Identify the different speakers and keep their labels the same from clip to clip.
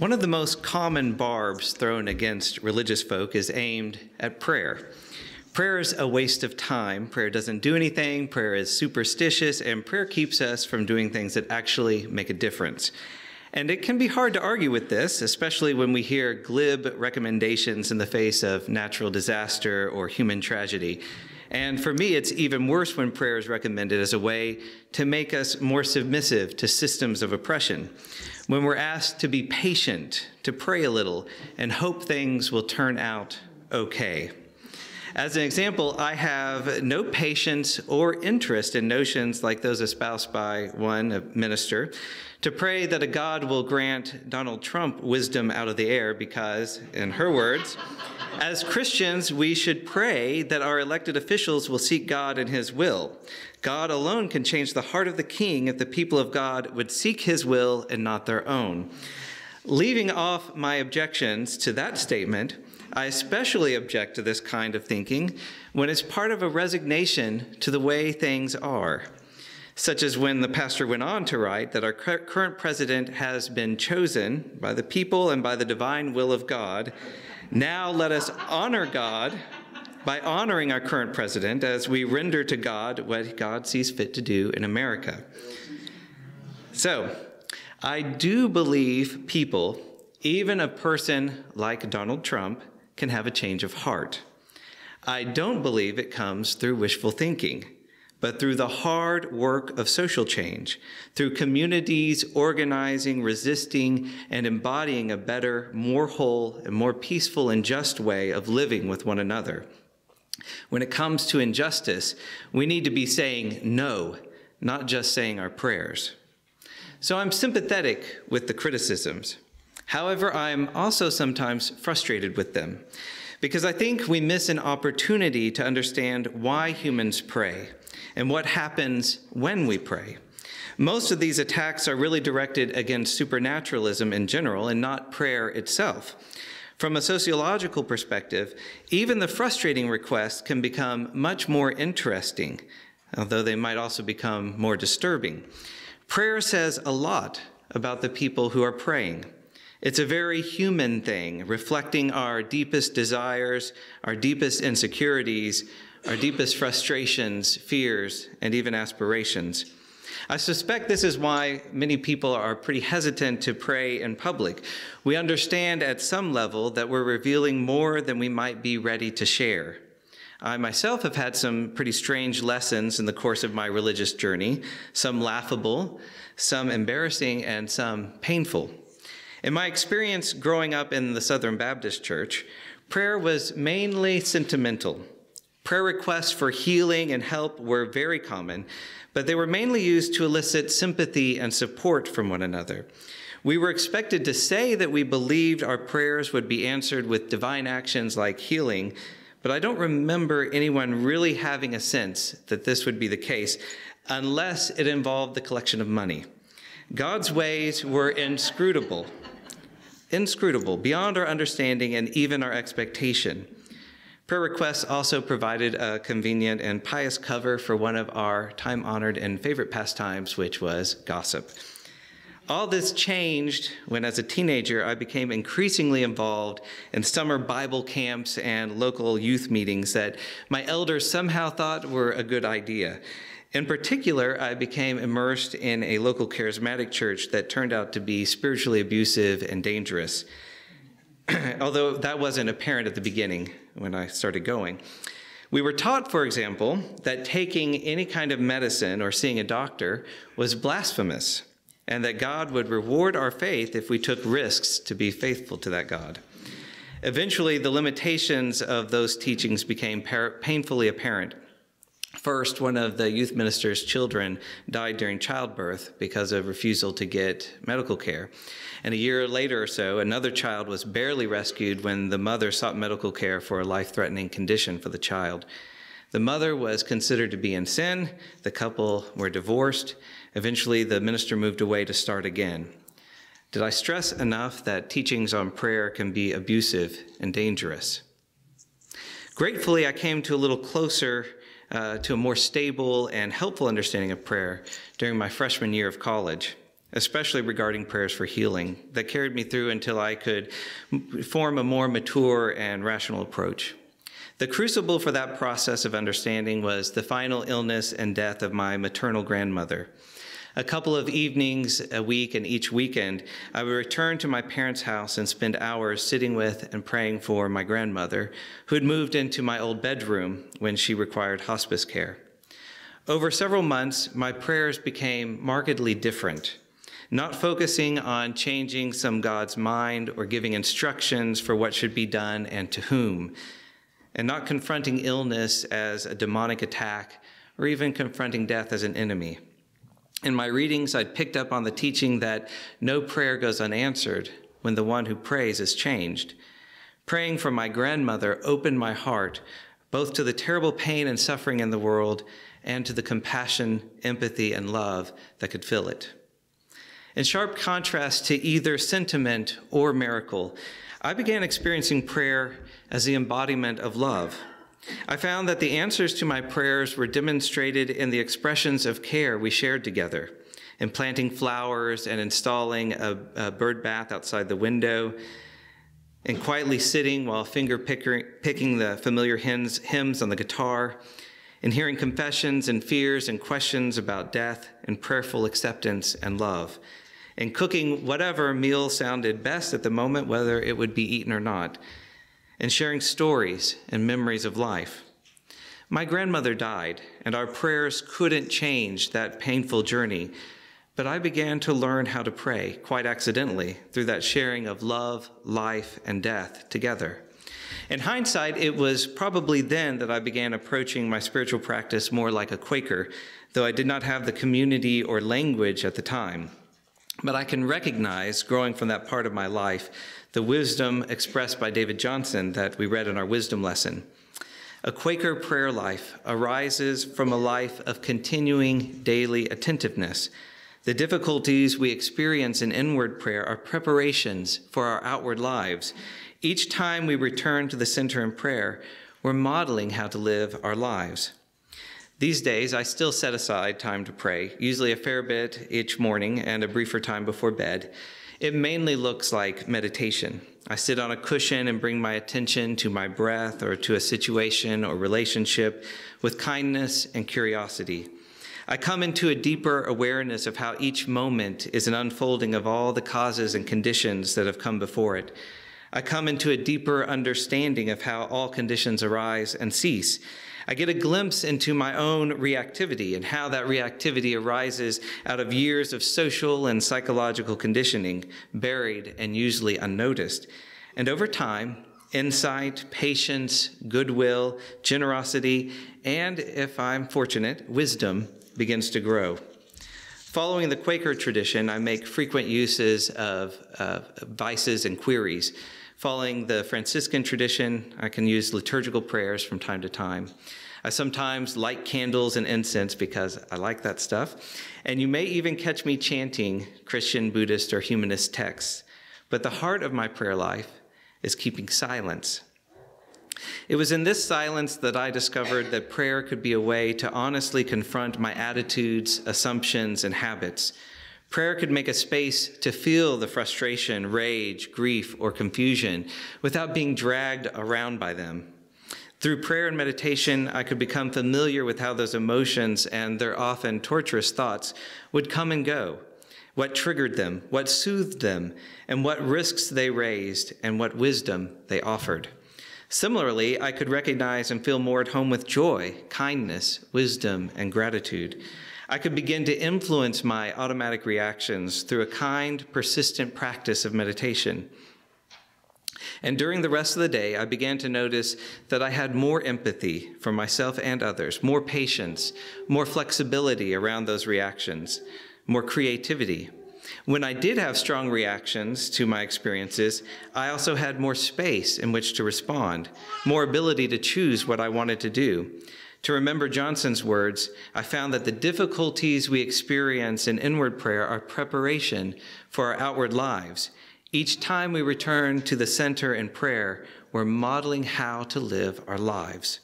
Speaker 1: One of the most common barbs thrown against religious folk is aimed at prayer. Prayer is a waste of time. Prayer doesn't do anything. Prayer is superstitious, and prayer keeps us from doing things that actually make a difference. And it can be hard to argue with this, especially when we hear glib recommendations in the face of natural disaster or human tragedy. And for me, it's even worse when prayer is recommended as a way to make us more submissive to systems of oppression when we're asked to be patient, to pray a little, and hope things will turn out okay. As an example, I have no patience or interest in notions like those espoused by one minister to pray that a God will grant Donald Trump wisdom out of the air because, in her words, as Christians, we should pray that our elected officials will seek God and His will. God alone can change the heart of the king if the people of God would seek His will and not their own. Leaving off my objections to that statement, I especially object to this kind of thinking when it's part of a resignation to the way things are such as when the pastor went on to write that our current president has been chosen by the people and by the divine will of God, now let us honor God by honoring our current president as we render to God what God sees fit to do in America. So, I do believe people, even a person like Donald Trump, can have a change of heart. I don't believe it comes through wishful thinking but through the hard work of social change, through communities organizing, resisting, and embodying a better, more whole, and more peaceful and just way of living with one another. When it comes to injustice, we need to be saying no, not just saying our prayers. So I'm sympathetic with the criticisms. However, I'm also sometimes frustrated with them because I think we miss an opportunity to understand why humans pray and what happens when we pray. Most of these attacks are really directed against supernaturalism in general and not prayer itself. From a sociological perspective, even the frustrating requests can become much more interesting, although they might also become more disturbing. Prayer says a lot about the people who are praying. It's a very human thing, reflecting our deepest desires, our deepest insecurities, our deepest frustrations, fears, and even aspirations. I suspect this is why many people are pretty hesitant to pray in public. We understand at some level that we're revealing more than we might be ready to share. I myself have had some pretty strange lessons in the course of my religious journey, some laughable, some embarrassing, and some painful. In my experience growing up in the Southern Baptist Church, prayer was mainly sentimental. Prayer requests for healing and help were very common, but they were mainly used to elicit sympathy and support from one another. We were expected to say that we believed our prayers would be answered with divine actions like healing, but I don't remember anyone really having a sense that this would be the case unless it involved the collection of money. God's ways were inscrutable, inscrutable, beyond our understanding and even our expectation. Prayer requests also provided a convenient and pious cover for one of our time honored and favorite pastimes, which was gossip. All this changed when, as a teenager, I became increasingly involved in summer Bible camps and local youth meetings that my elders somehow thought were a good idea. In particular, I became immersed in a local charismatic church that turned out to be spiritually abusive and dangerous. although that wasn't apparent at the beginning when I started going. We were taught, for example, that taking any kind of medicine or seeing a doctor was blasphemous, and that God would reward our faith if we took risks to be faithful to that God. Eventually, the limitations of those teachings became painfully apparent First, one of the youth minister's children died during childbirth because of refusal to get medical care. And a year later or so, another child was barely rescued when the mother sought medical care for a life threatening condition for the child. The mother was considered to be in sin. The couple were divorced. Eventually, the minister moved away to start again. Did I stress enough that teachings on prayer can be abusive and dangerous? Gratefully, I came to a little closer uh, to a more stable and helpful understanding of prayer during my freshman year of college. especially regarding prayers for healing, that carried me through until I could form a more mature and rational approach. The crucible for that process of understanding was the final illness and death of my maternal grandmother. A couple of evenings a week and each weekend, I would return to my parents' house and spend hours sitting with and praying for my grandmother, who had moved into my old bedroom when she required hospice care. Over several months, my prayers became markedly different, not focusing on changing some God's mind or giving instructions for what should be done and to whom, and not confronting illness as a demonic attack or even confronting death as an enemy. In my readings, I'd picked up on the teaching that no prayer goes unanswered when the one who prays is changed. Praying for my grandmother opened my heart both to the terrible pain and suffering in the world and to the compassion, empathy, and love that could fill it. In sharp contrast to either sentiment or miracle, I began experiencing prayer as the embodiment of love. I found that the answers to my prayers were demonstrated in the expressions of care we shared together, in planting flowers and installing a, a bird bath outside the window, and quietly sitting while finger picking the familiar hymns, hymns on the guitar, in hearing confessions and fears and questions about death and prayerful acceptance and love, in cooking whatever meal sounded best at the moment, whether it would be eaten or not, and sharing stories and memories of life. My grandmother died, and our prayers couldn't change that painful journey, but I began to learn how to pray quite accidentally through that sharing of love, life, and death together. In hindsight, it was probably then that I began approaching my spiritual practice more like a Quaker, though I did not have the community or language at the time. But I can recognize, growing from that part of my life, the wisdom expressed by David Johnson that we read in our wisdom lesson. A Quaker prayer life arises from a life of continuing daily attentiveness. The difficulties we experience in inward prayer are preparations for our outward lives, each time we return to the center in prayer, we're modeling how to live our lives. These days, I still set aside time to pray, usually a fair bit each morning and a briefer time before bed. It mainly looks like meditation. I sit on a cushion and bring my attention to my breath or to a situation or relationship with kindness and curiosity. I come into a deeper awareness of how each moment is an unfolding of all the causes and conditions that have come before it. I come into a deeper understanding of how all conditions arise and cease. I get a glimpse into my own reactivity and how that reactivity arises out of years of social and psychological conditioning, buried and usually unnoticed. And over time, insight, patience, goodwill, generosity, and if I'm fortunate, wisdom begins to grow. Following the Quaker tradition, I make frequent uses of uh, vices and queries Following the Franciscan tradition, I can use liturgical prayers from time to time. I sometimes light candles and incense because I like that stuff. And you may even catch me chanting Christian, Buddhist, or humanist texts. But the heart of my prayer life is keeping silence. It was in this silence that I discovered that prayer could be a way to honestly confront my attitudes, assumptions, and habits Prayer could make a space to feel the frustration, rage, grief, or confusion without being dragged around by them. Through prayer and meditation, I could become familiar with how those emotions and their often torturous thoughts would come and go, what triggered them, what soothed them, and what risks they raised, and what wisdom they offered. Similarly, I could recognize and feel more at home with joy, kindness, wisdom, and gratitude. I could begin to influence my automatic reactions through a kind, persistent practice of meditation. And during the rest of the day, I began to notice that I had more empathy for myself and others, more patience, more flexibility around those reactions, more creativity. When I did have strong reactions to my experiences, I also had more space in which to respond, more ability to choose what I wanted to do. To remember Johnson's words, I found that the difficulties we experience in inward prayer are preparation for our outward lives. Each time we return to the center in prayer, we're modeling how to live our lives.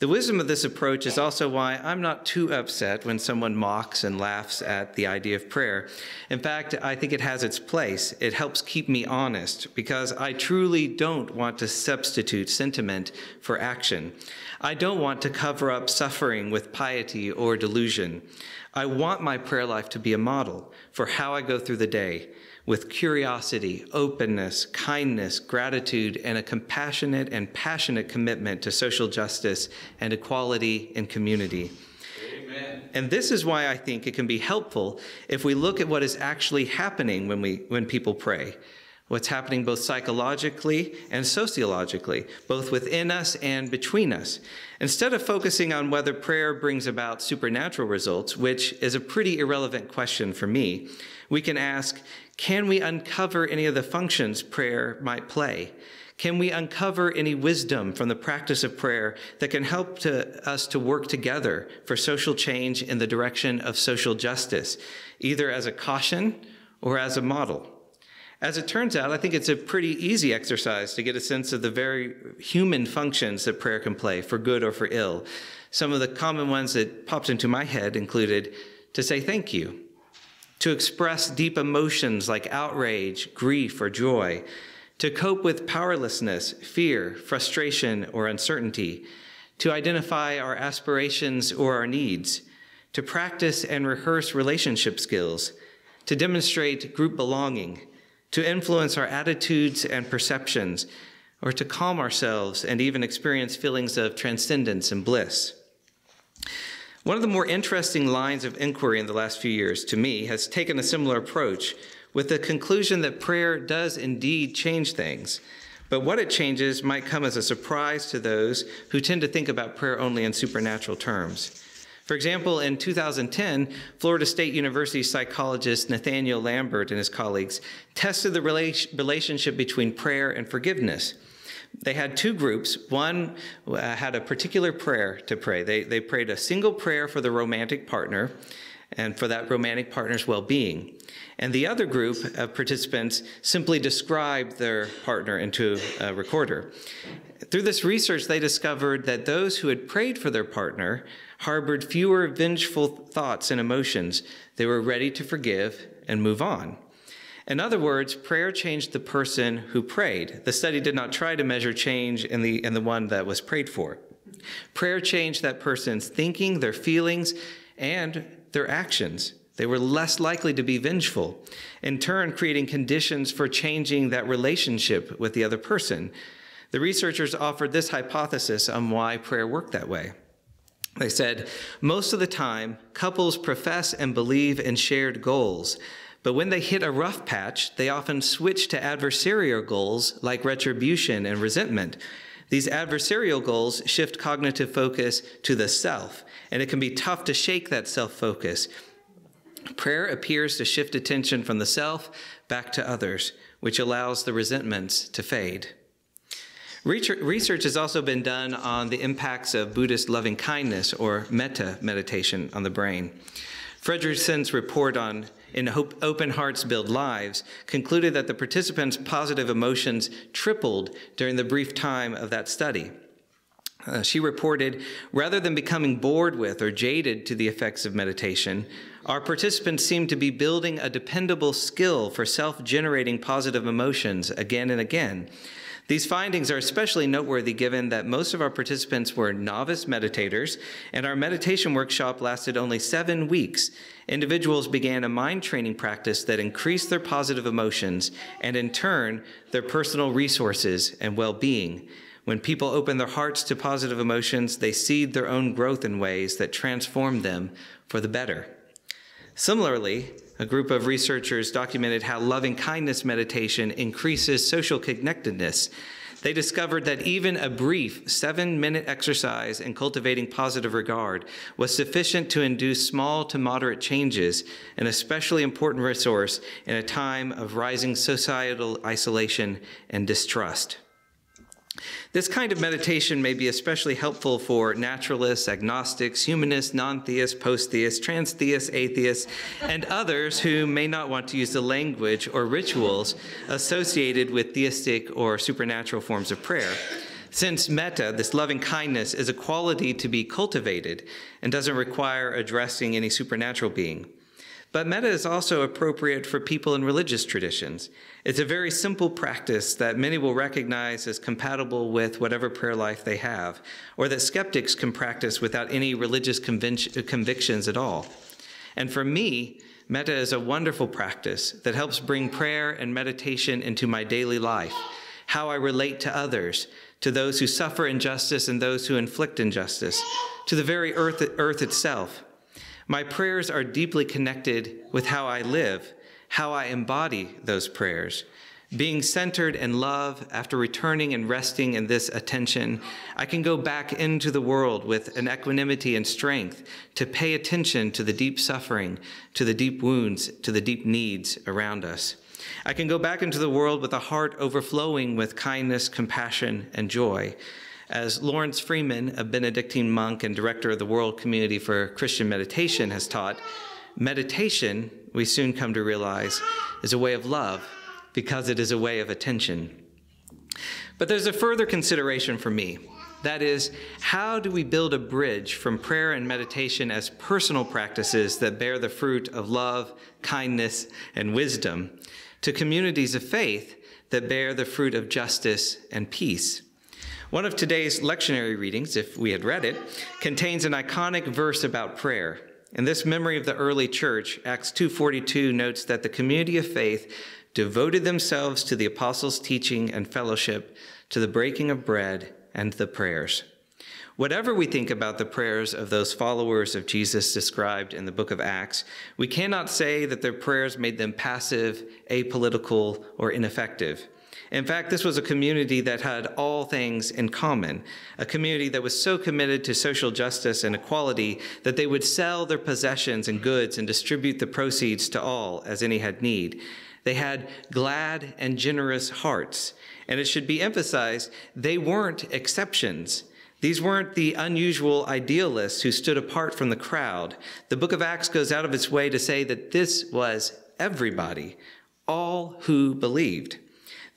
Speaker 1: The wisdom of this approach is also why I'm not too upset when someone mocks and laughs at the idea of prayer. In fact, I think it has its place. It helps keep me honest because I truly don't want to substitute sentiment for action. I don't want to cover up suffering with piety or delusion. I want my prayer life to be a model for how I go through the day with curiosity, openness, kindness, gratitude, and a compassionate and passionate commitment to social justice and equality in community. Amen. And this is why I think it can be helpful if we look at what is actually happening when, we, when people pray. What's happening both psychologically and sociologically, both within us and between us. Instead of focusing on whether prayer brings about supernatural results, which is a pretty irrelevant question for me, we can ask can we uncover any of the functions prayer might play? Can we uncover any wisdom from the practice of prayer that can help to, us to work together for social change in the direction of social justice, either as a caution or as a model? As it turns out, I think it's a pretty easy exercise to get a sense of the very human functions that prayer can play, for good or for ill. Some of the common ones that popped into my head included to say thank you, to express deep emotions like outrage, grief, or joy, to cope with powerlessness, fear, frustration, or uncertainty, to identify our aspirations or our needs, to practice and rehearse relationship skills, to demonstrate group belonging, to influence our attitudes and perceptions, or to calm ourselves and even experience feelings of transcendence and bliss. One of the more interesting lines of inquiry in the last few years, to me, has taken a similar approach with the conclusion that prayer does indeed change things. But what it changes might come as a surprise to those who tend to think about prayer only in supernatural terms. For example, in 2010, Florida State University psychologist Nathaniel Lambert and his colleagues tested the relationship between prayer and forgiveness they had two groups. One uh, had a particular prayer to pray. They, they prayed a single prayer for the romantic partner and for that romantic partner's well being. And the other group of participants simply described their partner into a recorder. Through this research, they discovered that those who had prayed for their partner harbored fewer vengeful thoughts and emotions. They were ready to forgive and move on. In other words, prayer changed the person who prayed. The study did not try to measure change in the, in the one that was prayed for. Prayer changed that person's thinking, their feelings, and their actions. They were less likely to be vengeful, in turn, creating conditions for changing that relationship with the other person. The researchers offered this hypothesis on why prayer worked that way. They said, most of the time, couples profess and believe in shared goals, but when they hit a rough patch, they often switch to adversarial goals like retribution and resentment. These adversarial goals shift cognitive focus to the self, and it can be tough to shake that self focus. Prayer appears to shift attention from the self back to others, which allows the resentments to fade. Research has also been done on the impacts of Buddhist loving kindness or metta meditation on the brain. Fredrickson's report on in Open Hearts Build Lives concluded that the participants' positive emotions tripled during the brief time of that study. Uh, she reported rather than becoming bored with or jaded to the effects of meditation, our participants seemed to be building a dependable skill for self generating positive emotions again and again. These findings are especially noteworthy given that most of our participants were novice meditators, and our meditation workshop lasted only seven weeks. Individuals began a mind training practice that increased their positive emotions and, in turn, their personal resources and well being. When people open their hearts to positive emotions, they seed their own growth in ways that transform them for the better. Similarly, a group of researchers documented how loving kindness meditation increases social connectedness. They discovered that even a brief seven minute exercise in cultivating positive regard was sufficient to induce small to moderate changes, an especially important resource in a time of rising societal isolation and distrust. This kind of meditation may be especially helpful for naturalists, agnostics, humanists, non theists, post theists, trans theists, atheists, and others who may not want to use the language or rituals associated with theistic or supernatural forms of prayer. since metta, this loving kindness, is a quality to be cultivated and doesn't require addressing any supernatural being. But metta is also appropriate for people in religious traditions. It's a very simple practice that many will recognize as compatible with whatever prayer life they have, or that skeptics can practice without any religious convictions at all. And for me, metta is a wonderful practice that helps bring prayer and meditation into my daily life, how I relate to others, to those who suffer injustice and those who inflict injustice, to the very earth, earth itself my prayers are deeply connected with how I live, how I embody those prayers. Being centered in love after returning and resting in this attention, I can go back into the world with an equanimity and strength to pay attention to the deep suffering, to the deep wounds, to the deep needs around us. I can go back into the world with a heart overflowing with kindness, compassion, and joy. As Laurence Freeman, a Benedictine monk and director of the World Community for Christian Meditation, has taught, meditation, we soon come to realize, is a way of love because it is a way of attention. But there's a further consideration for me. That is, how do we build a bridge from prayer and meditation as personal practices that bear the fruit of love, kindness, and wisdom to communities of faith that bear the fruit of justice and peace? One of today's lectionary readings, if we had read it, contains an iconic verse about prayer. In this memory of the early church, Acts 2:42 notes that the community of faith devoted themselves to the apostles' teaching and fellowship, to the breaking of bread and the prayers. Whatever we think about the prayers of those followers of Jesus described in the book of Acts, we cannot say that their prayers made them passive, apolitical, or ineffective. In fact, this was a community that had all things in common, a community that was so committed to social justice and equality that they would sell their possessions and goods and distribute the proceeds to all as any had need. They had glad and generous hearts. And it should be emphasized, they weren't exceptions. These weren't the unusual idealists who stood apart from the crowd. The book of Acts goes out of its way to say that this was everybody, all who believed.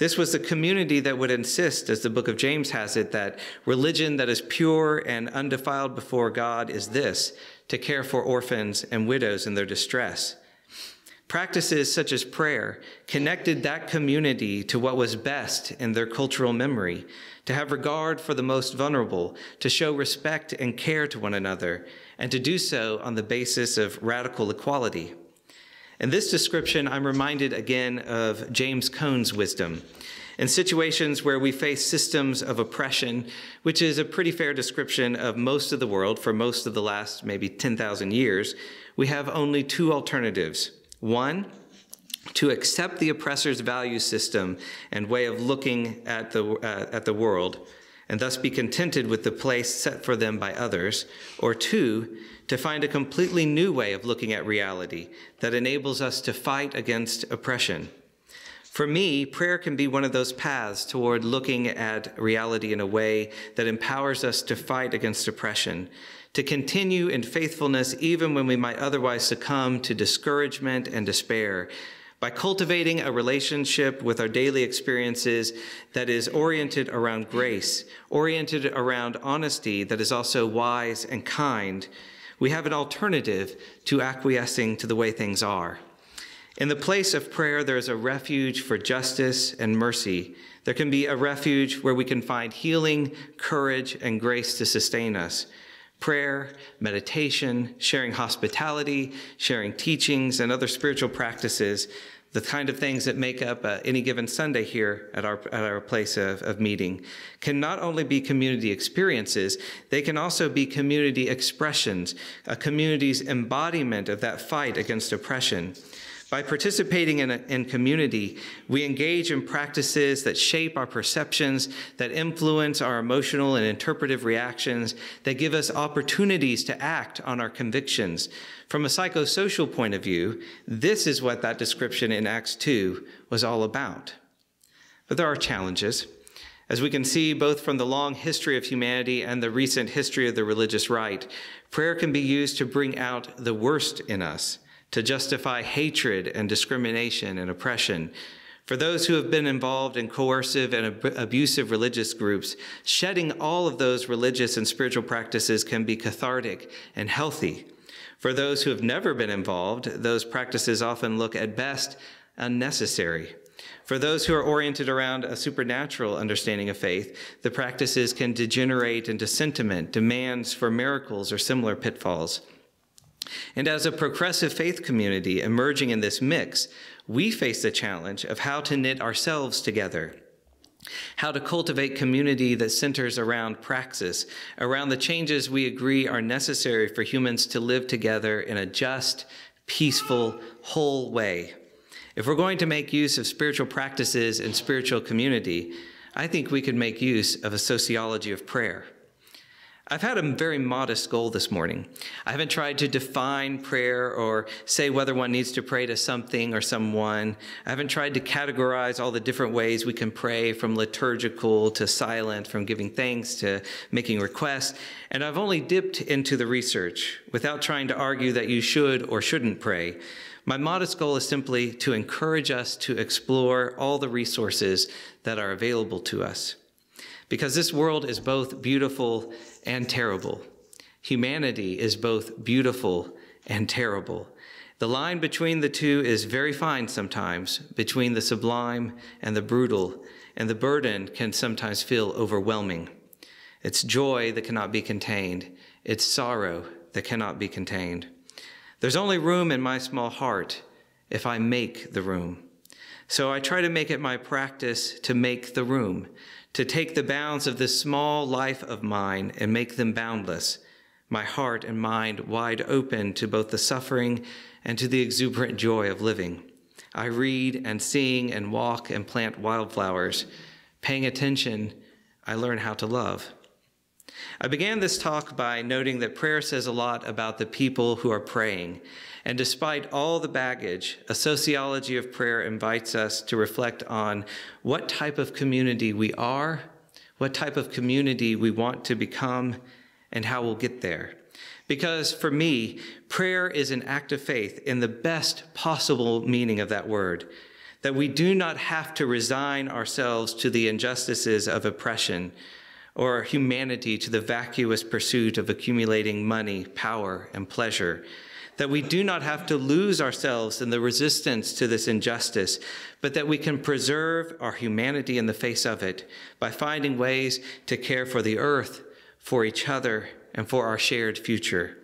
Speaker 1: This was the community that would insist, as the book of James has it, that religion that is pure and undefiled before God is this to care for orphans and widows in their distress. Practices such as prayer connected that community to what was best in their cultural memory, to have regard for the most vulnerable, to show respect and care to one another, and to do so on the basis of radical equality. In this description, I'm reminded again of James Cone's wisdom. In situations where we face systems of oppression, which is a pretty fair description of most of the world for most of the last maybe 10,000 years, we have only two alternatives. One, to accept the oppressor's value system and way of looking at the, uh, at the world, and thus be contented with the place set for them by others, or two, to find a completely new way of looking at reality that enables us to fight against oppression. For me, prayer can be one of those paths toward looking at reality in a way that empowers us to fight against oppression, to continue in faithfulness even when we might otherwise succumb to discouragement and despair, by cultivating a relationship with our daily experiences that is oriented around grace, oriented around honesty that is also wise and kind, we have an alternative to acquiescing to the way things are. In the place of prayer, there is a refuge for justice and mercy. There can be a refuge where we can find healing, courage, and grace to sustain us. Prayer, meditation, sharing hospitality, sharing teachings, and other spiritual practices the kind of things that make up uh, any given Sunday here at our, at our place of, of meeting can not only be community experiences, they can also be community expressions, a community's embodiment of that fight against oppression. By participating in, a, in community, we engage in practices that shape our perceptions, that influence our emotional and interpretive reactions, that give us opportunities to act on our convictions. From a psychosocial point of view, this is what that description in Acts 2 was all about. But there are challenges. As we can see both from the long history of humanity and the recent history of the religious right, prayer can be used to bring out the worst in us to justify hatred and discrimination and oppression. For those who have been involved in coercive and ab- abusive religious groups, shedding all of those religious and spiritual practices can be cathartic and healthy. For those who have never been involved, those practices often look at best unnecessary. For those who are oriented around a supernatural understanding of faith, the practices can degenerate into sentiment, demands for miracles, or similar pitfalls. And as a progressive faith community emerging in this mix, we face the challenge of how to knit ourselves together, how to cultivate community that centers around praxis, around the changes we agree are necessary for humans to live together in a just, peaceful, whole way. If we're going to make use of spiritual practices and spiritual community, I think we could make use of a sociology of prayer. I've had a very modest goal this morning. I haven't tried to define prayer or say whether one needs to pray to something or someone. I haven't tried to categorize all the different ways we can pray from liturgical to silent, from giving thanks to making requests. And I've only dipped into the research without trying to argue that you should or shouldn't pray. My modest goal is simply to encourage us to explore all the resources that are available to us. Because this world is both beautiful and terrible. Humanity is both beautiful and terrible. The line between the two is very fine sometimes, between the sublime and the brutal, and the burden can sometimes feel overwhelming. It's joy that cannot be contained, it's sorrow that cannot be contained. There's only room in my small heart if I make the room. So I try to make it my practice to make the room, to take the bounds of this small life of mine and make them boundless, my heart and mind wide open to both the suffering and to the exuberant joy of living. I read and sing and walk and plant wildflowers. Paying attention, I learn how to love. I began this talk by noting that prayer says a lot about the people who are praying. And despite all the baggage, a sociology of prayer invites us to reflect on what type of community we are, what type of community we want to become, and how we'll get there. Because for me, prayer is an act of faith in the best possible meaning of that word. That we do not have to resign ourselves to the injustices of oppression or humanity to the vacuous pursuit of accumulating money, power, and pleasure that we do not have to lose ourselves in the resistance to this injustice, but that we can preserve our humanity in the face of it by finding ways to care for the earth, for each other, and for our shared future.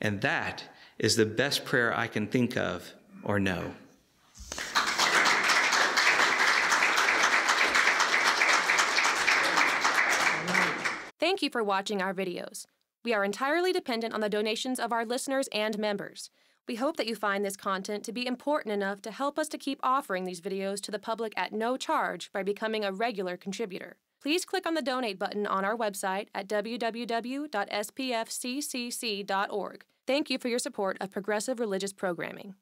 Speaker 1: And that is the best prayer I can think of or know.
Speaker 2: Thank you for watching our videos. We are entirely dependent on the donations of our listeners and members. We hope that you find this content to be important enough to help us to keep offering these videos to the public at no charge by becoming a regular contributor. Please click on the donate button on our website at www.spfccc.org. Thank you for your support of progressive religious programming.